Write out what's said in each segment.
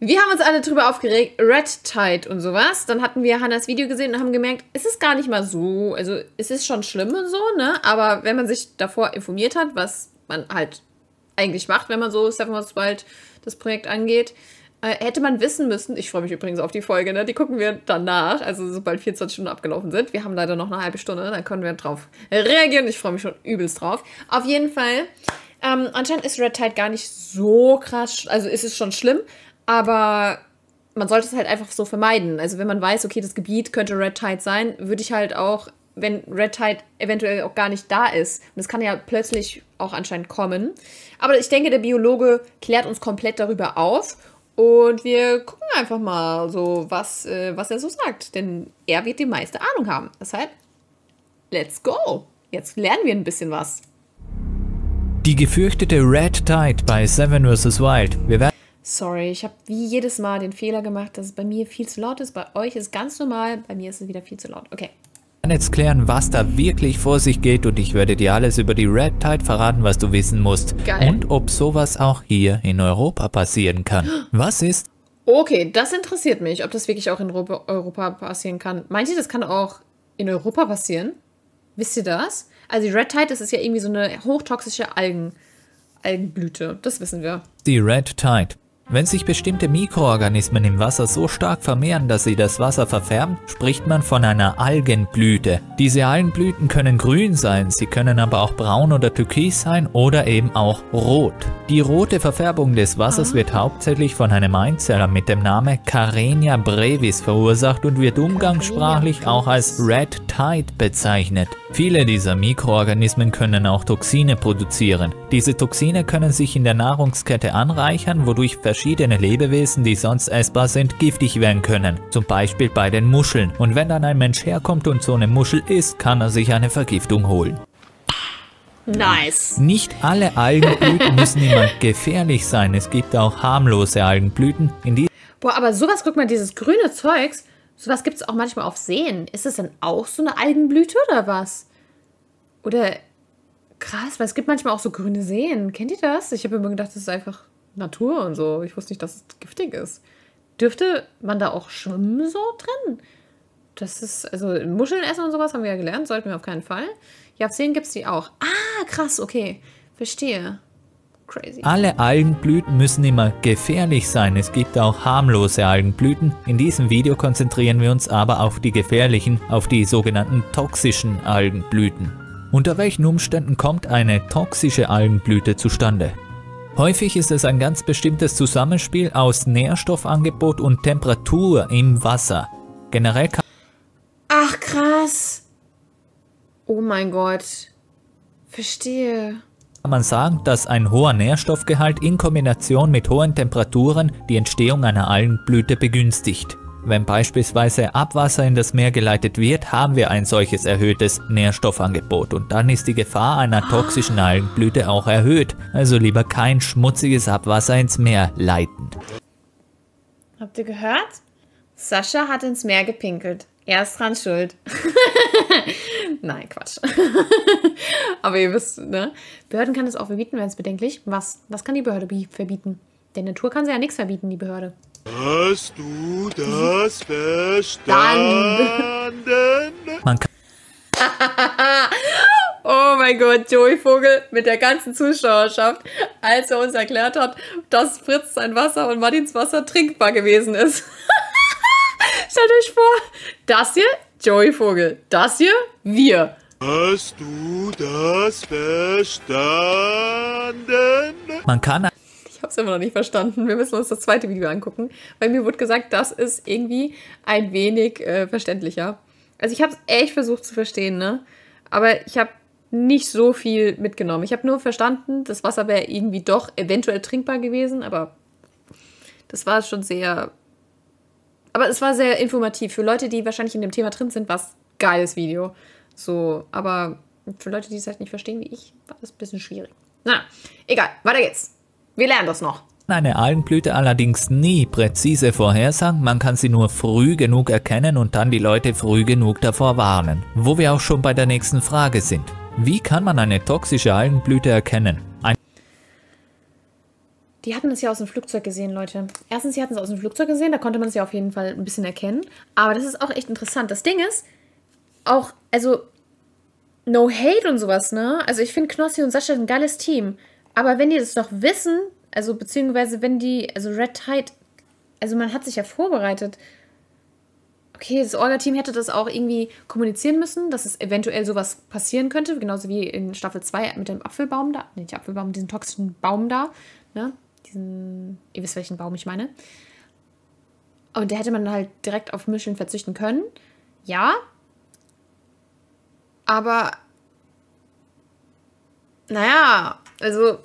Wir haben uns alle drüber aufgeregt, Red Tide und sowas. Dann hatten wir Hannas Video gesehen und haben gemerkt, es ist gar nicht mal so, also es ist schon schlimm und so, ne? Aber wenn man sich davor informiert hat, was man halt eigentlich macht, wenn man so Seven Wonders Wild das Projekt angeht, äh, hätte man wissen müssen, ich freue mich übrigens auf die Folge, ne? Die gucken wir danach, also sobald 24 Stunden abgelaufen sind. Wir haben leider noch eine halbe Stunde, dann können wir drauf reagieren. Ich freue mich schon übelst drauf. Auf jeden Fall, ähm, anscheinend ist Red Tide gar nicht so krass, also ist es schon schlimm, aber man sollte es halt einfach so vermeiden. Also wenn man weiß, okay, das Gebiet könnte Red Tide sein, würde ich halt auch, wenn Red Tide eventuell auch gar nicht da ist, und es kann ja plötzlich auch anscheinend kommen. Aber ich denke, der Biologe klärt uns komplett darüber auf und wir gucken einfach mal so, was, äh, was er so sagt. Denn er wird die meiste Ahnung haben. Deshalb, let's go. Jetzt lernen wir ein bisschen was. Die gefürchtete Red Tide bei Seven vs. Wild. Wir werden Sorry, ich habe wie jedes Mal den Fehler gemacht, dass es bei mir viel zu laut ist. Bei euch ist es ganz normal, bei mir ist es wieder viel zu laut. Okay. jetzt klären, was da wirklich vor sich geht und ich werde dir alles über die Red Tide verraten, was du wissen musst. Geil. Und ob sowas auch hier in Europa passieren kann. Was ist Okay, das interessiert mich, ob das wirklich auch in Europa, Europa passieren kann. Meint ihr, das kann auch in Europa passieren? Wisst ihr das? Also die Red Tide, das ist ja irgendwie so eine hochtoxische Algen, Algenblüte. Das wissen wir. die Red Tide? Wenn sich bestimmte Mikroorganismen im Wasser so stark vermehren, dass sie das Wasser verfärben, spricht man von einer Algenblüte. Diese Algenblüten können grün sein, sie können aber auch braun oder türkis sein oder eben auch rot. Die rote Verfärbung des Wassers wird hauptsächlich von einem Einzeller mit dem Namen Carenia brevis verursacht und wird umgangssprachlich auch als Red Tide bezeichnet. Viele dieser Mikroorganismen können auch Toxine produzieren. Diese Toxine können sich in der Nahrungskette anreichern, wodurch verschiedene Lebewesen, die sonst essbar sind, giftig werden können. Zum Beispiel bei den Muscheln. Und wenn dann ein Mensch herkommt und so eine Muschel isst, kann er sich eine Vergiftung holen. Nice. Nicht alle Algenblüten müssen immer gefährlich sein. Es gibt auch harmlose Algenblüten, in die Boah, aber sowas, guck mal, dieses grüne Zeugs, sowas gibt es auch manchmal auf Seen. Ist es dann auch so eine Algenblüte oder was? Oder krass, weil es gibt manchmal auch so grüne Seen. Kennt ihr das? Ich habe immer gedacht, das ist einfach Natur und so. Ich wusste nicht, dass es giftig ist. Dürfte man da auch schwimmen so drin? Das ist, also Muscheln essen und sowas haben wir ja gelernt, sollten wir auf keinen Fall. Ja, auf Seen gibt es die auch. Ah, krass, okay. Verstehe. Crazy. Alle Algenblüten müssen immer gefährlich sein. Es gibt auch harmlose Algenblüten. In diesem Video konzentrieren wir uns aber auf die gefährlichen, auf die sogenannten toxischen Algenblüten. Unter welchen Umständen kommt eine toxische Algenblüte zustande? Häufig ist es ein ganz bestimmtes Zusammenspiel aus Nährstoffangebot und Temperatur im Wasser. Generell kann Ach, krass. Oh mein Gott. Verstehe. Man sagen, dass ein hoher Nährstoffgehalt in Kombination mit hohen Temperaturen die Entstehung einer Algenblüte begünstigt. Wenn beispielsweise Abwasser in das Meer geleitet wird, haben wir ein solches erhöhtes Nährstoffangebot und dann ist die Gefahr einer toxischen Algenblüte auch erhöht. Also lieber kein schmutziges Abwasser ins Meer leiten. Habt ihr gehört? Sascha hat ins Meer gepinkelt. Er ist dran schuld. Nein, Quatsch. Aber ihr wisst, ne? Behörden kann es auch verbieten, wenn es bedenklich. Was? Was kann die Behörde bi- verbieten? Der Natur kann sie ja nichts verbieten, die Behörde. Hast du das verstanden? Man kann Oh mein Gott, Joey Vogel mit der ganzen Zuschauerschaft, als er uns erklärt hat, dass Fritz sein Wasser und Martins Wasser trinkbar gewesen ist. Stellt euch vor, das hier, Joey Vogel, das hier, wir. Hast du das verstanden? Man kann Ich habe es immer noch nicht verstanden. Wir müssen uns das zweite Video angucken, weil mir wurde gesagt, das ist irgendwie ein wenig äh, verständlicher. Also ich habe es echt versucht zu verstehen, ne? Aber ich habe nicht so viel mitgenommen. Ich habe nur verstanden, das Wasser wäre irgendwie doch eventuell trinkbar gewesen, aber das war schon sehr. Aber es war sehr informativ. Für Leute, die wahrscheinlich in dem Thema drin sind, war es geiles Video. So, aber für Leute, die es halt nicht verstehen wie ich, war das ein bisschen schwierig. Na, egal, weiter geht's. Wir lernen das noch. eine Algenblüte allerdings nie präzise vorhersagen, man kann sie nur früh genug erkennen und dann die Leute früh genug davor warnen. Wo wir auch schon bei der nächsten Frage sind. Wie kann man eine toxische Algenblüte erkennen? Ein die hatten es ja aus dem Flugzeug gesehen, Leute. Erstens, sie hatten es aus dem Flugzeug gesehen, da konnte man es ja auf jeden Fall ein bisschen erkennen. Aber das ist auch echt interessant. Das Ding ist, auch, also, no hate und sowas, ne? Also ich finde Knossi und Sascha ein geiles Team. Aber wenn die das doch wissen, also beziehungsweise wenn die, also Red Tide, also man hat sich ja vorbereitet. Okay, das Orga-Team hätte das auch irgendwie kommunizieren müssen, dass es eventuell sowas passieren könnte, genauso wie in Staffel 2 mit dem Apfelbaum da, nicht Apfelbaum, diesen toxischen Baum da, ne? Diesen, ihr wisst, welchen Baum ich meine. Und der hätte man halt direkt auf Muscheln verzichten können. Ja. Aber, naja, also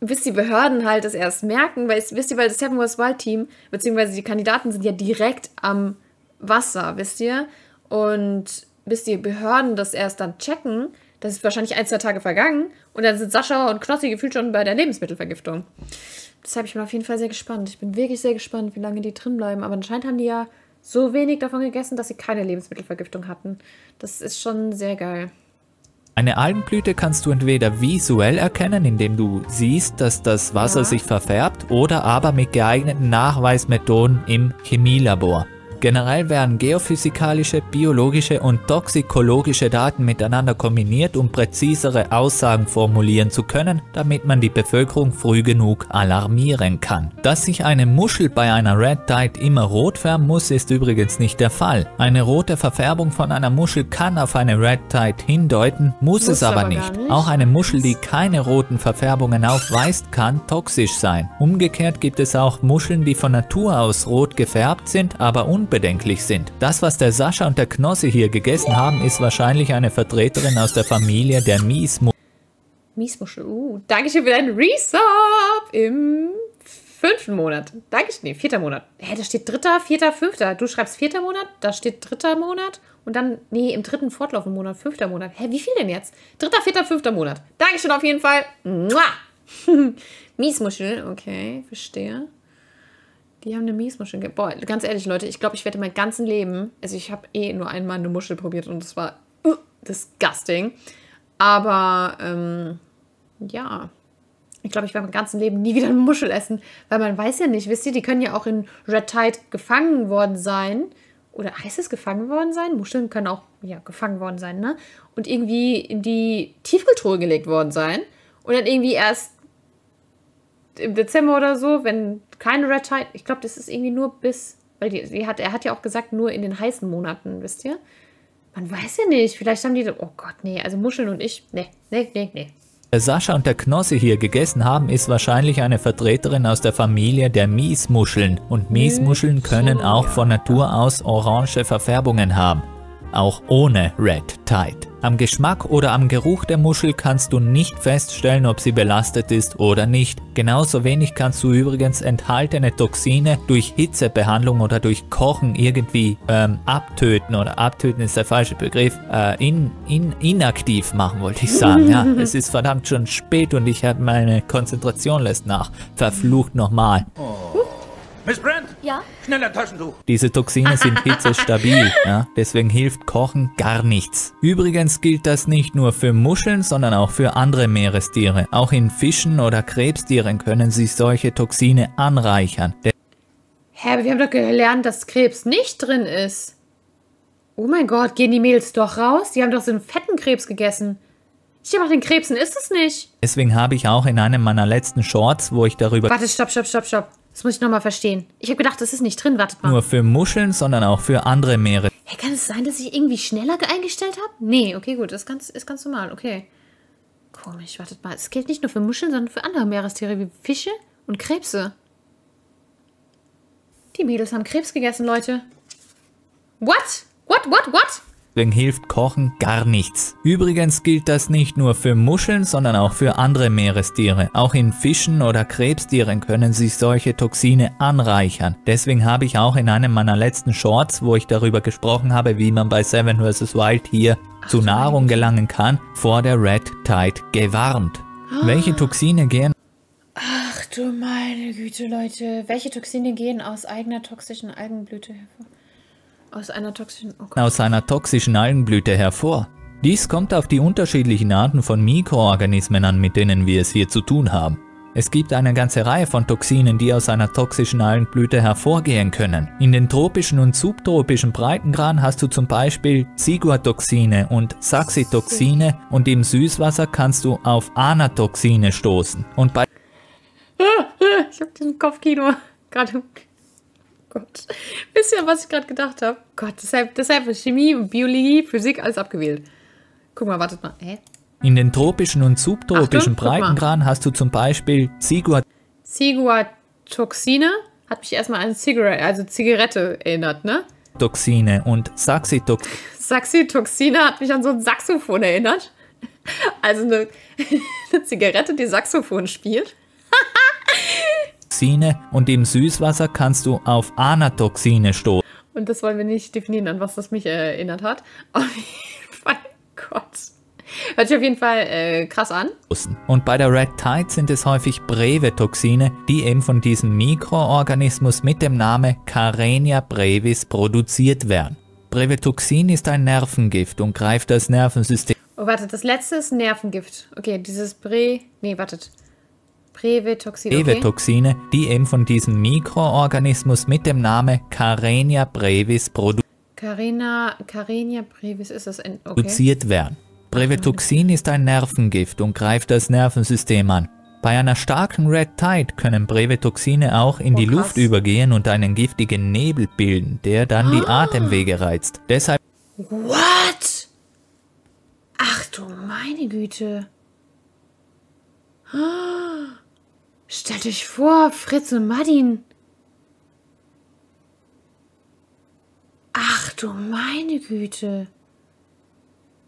bis die Behörden halt das erst merken, weil wisst ihr, weil das Seven Wars Wild Team, beziehungsweise die Kandidaten sind ja direkt am Wasser, wisst ihr? Und bis die Behörden das erst dann checken, das ist wahrscheinlich ein, zwei Tage vergangen und dann sind Sascha und Knossi gefühlt schon bei der Lebensmittelvergiftung. Deshalb bin ich auf jeden Fall sehr gespannt. Ich bin wirklich sehr gespannt, wie lange die drin bleiben. Aber anscheinend haben die ja so wenig davon gegessen, dass sie keine Lebensmittelvergiftung hatten. Das ist schon sehr geil. Eine Algenblüte kannst du entweder visuell erkennen, indem du siehst, dass das Wasser Ja. sich verfärbt, oder aber mit geeigneten Nachweismethoden im Chemielabor. Generell werden geophysikalische, biologische und toxikologische Daten miteinander kombiniert, um präzisere Aussagen formulieren zu können, damit man die Bevölkerung früh genug alarmieren kann. Dass sich eine Muschel bei einer Red Tide immer rot färben muss, ist übrigens nicht der Fall. Eine rote Verfärbung von einer Muschel kann auf eine Red Tide hindeuten, muss, Muss es aber, aber nicht. nicht. Auch eine Muschel, die keine roten Verfärbungen aufweist, kann toxisch sein. Umgekehrt gibt es auch Muscheln, die von Natur aus rot gefärbt sind, aber unbedenklich sind. Das, was der Sascha und der Knossi hier gegessen haben, ist wahrscheinlich eine Vertreterin aus der Familie der Miesmuscheln. Miesmuschel. Uh, Dankeschön für deinen Resub im fünften Monat. Dankeschön. Nee, vierter Monat. Hä, da steht dritter, vierter, fünfter. Du schreibst vierter Monat, da steht dritter Monat und dann, nee, im dritten fortlaufenden Monat, fünfter Monat. Hä, wie viel denn jetzt? Dritter, vierter, fünfter Monat. Dankeschön auf jeden Fall. Mua. Miesmuschel, okay, verstehe. Die haben eine Miesmuschel. Boah, ganz ehrlich, Leute, ich glaube, ich werde mein ganzes Leben, also ich habe eh nur einmal eine Muschel probiert und das war uh, disgusting. Aber, ähm, ja, ich glaube, ich werde mein ganzes Leben nie wieder eine Muschel essen, weil man weiß ja nicht, wisst ihr, die können ja auch in Red Tide gefangen worden sein. Oder heißt es gefangen worden sein? Muscheln können auch, ja, gefangen worden sein, ne? Und irgendwie in die Tiefkühltruhe gelegt worden sein. Und dann irgendwie erst im Dezember oder so, wenn keine Red Tide, ich glaube, das ist irgendwie nur bis, weil die, die hat, er hat ja auch gesagt, nur in den heißen Monaten, wisst ihr? Man weiß ja nicht, vielleicht haben die, oh Gott, nee, also Muscheln und ich, nee, nee, nee, nee. Der Sascha und der Knossi hier gegessen haben, ist wahrscheinlich eine Vertreterin aus der Familie der Miesmuscheln. Und Miesmuscheln können auch von Natur aus orange Verfärbungen haben. Auch ohne Red Tide. Am Geschmack oder am Geruch der Muschel kannst du nicht feststellen, ob sie belastet ist oder nicht. Genauso wenig kannst du übrigens enthaltene Toxine durch Hitzebehandlung oder durch Kochen irgendwie ähm, abtöten oder abtöten ist der falsche Begriff, äh, in, in, inaktiv machen wollte ich sagen. Ja, es ist verdammt schon spät und ich habe meine Konzentration lässt nach. Verflucht nochmal. Miss Brent? Ja? Schnell ein Taschentuch. Diese Toxine sind hitzestabil, ja? deswegen hilft Kochen gar nichts. Übrigens gilt das nicht nur für Muscheln, sondern auch für andere Meerestiere. Auch in Fischen oder Krebstieren können sich solche Toxine anreichern. Hä, aber wir haben doch gelernt, dass Krebs nicht drin ist. Oh mein Gott, gehen die Mädels doch raus? Die haben doch so einen fetten Krebs gegessen. Ich dachte, den Krebsen ist es nicht. Deswegen habe ich auch in einem meiner letzten Shorts, wo ich darüber Warte, stopp, stopp, stopp, stopp. Das muss ich nochmal verstehen. Ich habe gedacht, das ist nicht drin. Wartet mal. nur für Muscheln, sondern auch für andere Meere. Hey, kann es sein, dass ich irgendwie schneller eingestellt habe? Nee, okay, gut. Das ist ganz, ist ganz normal. Okay. Komisch, wartet mal. Es gilt nicht nur für Muscheln, sondern für andere Meerestiere wie Fische und Krebse. Die Mädels haben Krebs gegessen, Leute. What? What, what, what? Deswegen hilft Kochen gar nichts. Übrigens gilt das nicht nur für Muscheln, sondern auch für andere Meerestiere. Auch in Fischen oder Krebstieren können sich solche Toxine anreichern. Deswegen habe ich auch in einem meiner letzten Shorts, wo ich darüber gesprochen habe, wie man bei Seven vs. Wild hier zu Nahrung gelangen kann, vor der Red Tide gewarnt. Welche Toxine gehen Ach du meine Güte, Leute. Welche Toxine gehen aus eigener toxischen Algenblüte hervor? Aus einer toxischen. Oh aus einer toxischen Algenblüte hervor? Dies kommt auf die unterschiedlichen Arten von Mikroorganismen an, mit denen wir es hier zu tun haben. Es gibt eine ganze Reihe von Toxinen, die aus einer toxischen Algenblüte hervorgehen können. In den tropischen und subtropischen Breitengraden hast du zum Beispiel Ciguatoxine und Saxitoxine und im Süßwasser kannst du auf Anatoxine stoßen. Und bei Ich hab diesen Kopfkino gerade. Gott. Wisst ihr, was ich gerade gedacht habe? Gott, deshalb, deshalb ist Chemie, Biologie, Physik, alles abgewählt. Guck mal, wartet mal. Hä? in den tropischen und subtropischen Achtung. Breitengraden hast du zum Beispiel Ciguatoxine Ciguatoxine hat mich erstmal an Cigarette, also Zigarette erinnert, ne? und Saxitoxine. Saxitoxine hat mich an so ein Saxophon erinnert. Also eine, eine Zigarette, die Saxophon spielt. Und im Süßwasser kannst du auf Anatoxine stoßen. Und das wollen wir nicht definieren, an was das mich erinnert hat. Auf jeden Fall, Gott. Hört sich auf jeden Fall äh, krass an. Und bei der Red Tide sind es häufig Brevetoxine, die eben von diesem Mikroorganismus mit dem Namen Carenia brevis produziert werden. Brevetoxin ist ein Nervengift und greift das Nervensystem Oh, wartet, das letzte ist Nervengift. Okay, dieses Bre... Nee, wartet. Brevetoxin, okay. Brevetoxine, die eben von diesem Mikroorganismus mit dem Namen Carenia brevis produ Carina, Carenia brevis ist das... Okay. produziert werden. Brevetoxin ist ein Nervengift und greift das Nervensystem an. Bei einer starken Red Tide können Brevetoxine auch in Oh, die krass. Luft übergehen und einen giftigen Nebel bilden, der dann die Ah. Atemwege reizt. Deshalb What? Ach du meine Güte. Ah, Stellt euch vor, Fritz und Martin. Ach du meine Güte.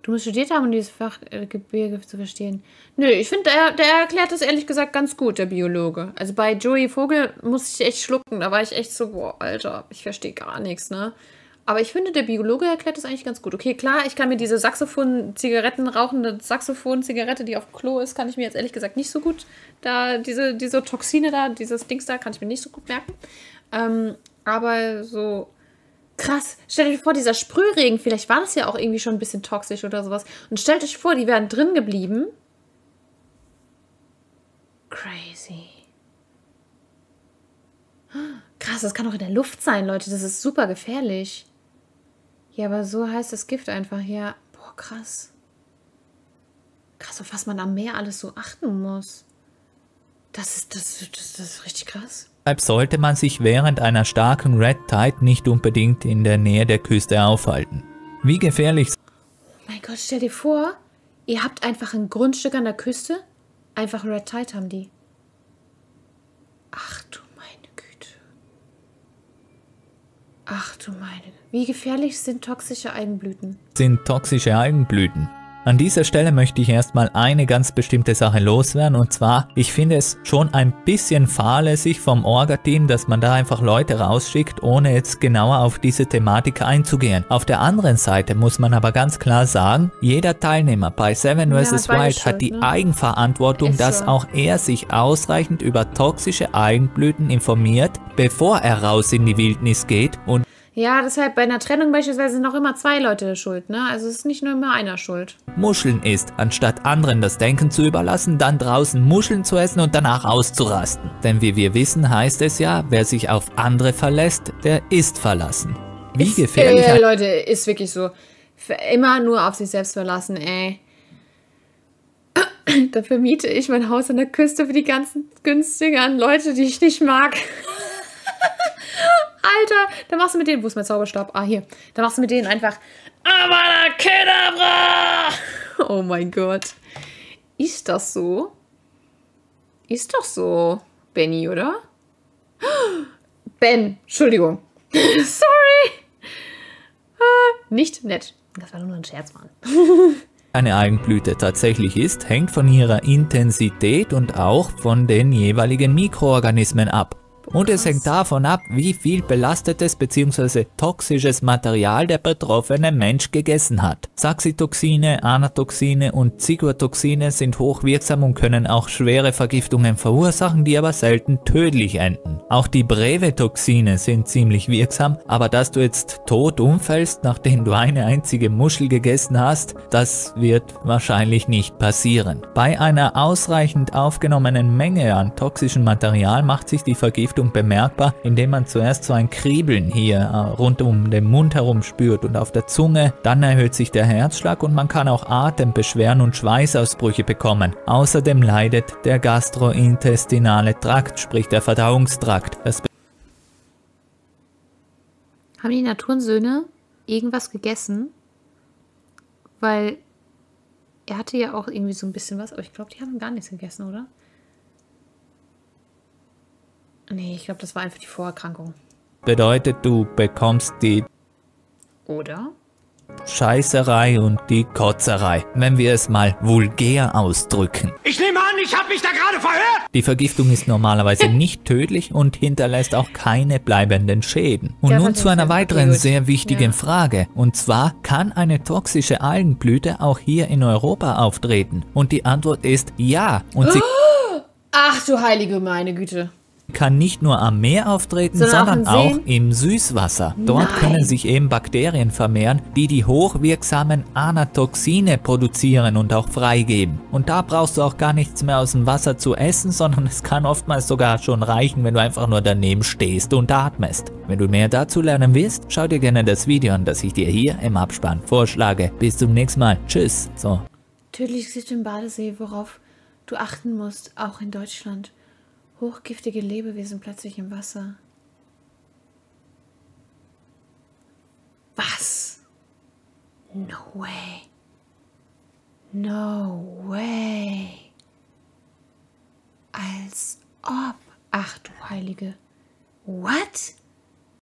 Du musst studiert haben, um dieses Fachgebirge zu verstehen. Nö, ich finde, der, der erklärt das ehrlich gesagt ganz gut, der Biologe. Also bei Joey Vogel musste ich echt schlucken. Da war ich echt so, boah, Alter, ich verstehe gar nichts, ne? Aber ich finde, der Biologe erklärt das eigentlich ganz gut. Okay, klar, ich kann mir diese Saxophon-Zigaretten rauchende Saxophon-Zigarette, die auf dem Klo ist, kann ich mir jetzt ehrlich gesagt nicht so gut, da, diese, diese Toxine da, dieses Dings da, kann ich mir nicht so gut merken. Ähm, aber so, krass, stellt euch vor, dieser Sprühregen, vielleicht war das ja auch irgendwie schon ein bisschen toxisch oder sowas. Und stellt euch vor, die wären drin geblieben. Crazy. Krass, das kann auch in der Luft sein, Leute. Das ist super gefährlich. Ja, aber so heißt das Gift einfach. Ja, boah, krass. Krass, auf was man am Meer alles so achten muss. Das ist, das, das, das ist richtig krass. sollte man sich während einer starken Red Tide nicht unbedingt in der Nähe der Küste aufhalten. Wie gefährlich Mein Gott, stell dir vor, ihr habt einfach ein Grundstück an der Küste. Einfach Red Tide haben die. Ach du meine Güte. Ach du meine. Wie gefährlich sind toxische Algenblüten? sind toxische Algenblüten. An dieser Stelle möchte ich erstmal eine ganz bestimmte Sache loswerden und zwar, ich finde es schon ein bisschen fahrlässig vom Orga-Team, dass man da einfach Leute rausschickt, ohne jetzt genauer auf diese Thematik einzugehen. Auf der anderen Seite muss man aber ganz klar sagen, jeder Teilnehmer bei Seven Ja, vs. beide Wild hat die ne? Eigenverantwortung, Ist dass so. auch er sich ausreichend über toxische Algenblüten informiert, bevor er raus in die Wildnis geht und Ja, deshalb bei einer Trennung beispielsweise sind noch immer zwei Leute schuld, ne? Also es ist nicht nur immer einer schuld. Muscheln isst, anstatt anderen das Denken zu überlassen, dann draußen Muscheln zu essen und danach auszurasten. Denn wie wir wissen, heißt es ja, wer sich auf andere verlässt, der ist verlassen. Wie Ist- gefährlich Äh, Leute, ist wirklich so. Für immer nur auf sich selbst verlassen, ey. Da vermiete ich mein Haus an der Küste für die ganzen günstigeren Leute, die ich nicht mag. Alter, da machst du mit denen, wo ist mein Zauberstab? Ah, hier. Da machst du mit denen einfach Avada! Oh mein Gott. Ist das so? Ist doch so, Benny, oder? Ben, Entschuldigung. Sorry. Ah, nicht nett. Das war nur ein Scherz, Mann. eine Algenblüte tatsächlich ist, hängt von ihrer Intensität und auch von den jeweiligen Mikroorganismen ab. Und es hängt davon ab, wie viel belastetes bzw. toxisches Material der betroffene Mensch gegessen hat. Saxitoxine, Anatoxine und Ciguatoxine sind hochwirksam und können auch schwere Vergiftungen verursachen, die aber selten tödlich enden. Auch die Brevetoxine sind ziemlich wirksam, aber dass du jetzt tot umfällst, nachdem du eine einzige Muschel gegessen hast, das wird wahrscheinlich nicht passieren. Bei einer ausreichend aufgenommenen Menge an toxischem Material macht sich die Vergiftung bemerkbar, indem man zuerst so ein Kriebeln hier äh, rund um den Mund herum spürt und auf der Zunge, dann erhöht sich der Herzschlag und man kann auch Atembeschwerden und Schweißausbrüche bekommen. Außerdem leidet der gastrointestinale Trakt, sprich der Verdauungstrakt. Das Haben die Naturensöhne irgendwas gegessen? Weil er hatte ja auch irgendwie so ein bisschen was, aber ich glaube, die haben gar nichts gegessen, oder? Nee, ich glaube, das war einfach die Vorerkrankung. bedeutet, du bekommst die Oder? Scheißerei und die Kotzerei, wenn wir es mal vulgär ausdrücken. Ich nehme an, ich habe mich da gerade verhört! Die Vergiftung ist normalerweise nicht tödlich und hinterlässt auch keine bleibenden Schäden. Und Ja, nun zu einer weiteren gut. sehr wichtigen Ja. Frage. Und zwar, kann eine toxische Algenblüte auch hier in Europa auftreten? Und die Antwort ist ja. Und sie Ach du heilige meine Güte. Kann nicht nur am Meer auftreten, Sondern sondern auch auch, im Süßwasser. Dort Nein. können sich eben Bakterien vermehren, die die hochwirksamen Anatoxine produzieren und auch freigeben. Und da brauchst du auch gar nichts mehr aus dem Wasser zu essen, sondern es kann oftmals sogar schon reichen, wenn du einfach nur daneben stehst und atmest. Wenn du mehr dazu lernen willst, schau dir gerne das Video an, das ich dir hier im Abspann vorschlage. Bis zum nächsten Mal. Tschüss. So. Tödliches Gift im Badesee, worauf du achten musst, auch in Deutschland. Hochgiftige Lebewesen plötzlich im Wasser. Was? No way. No way. Als ob. Ach du Heilige. What?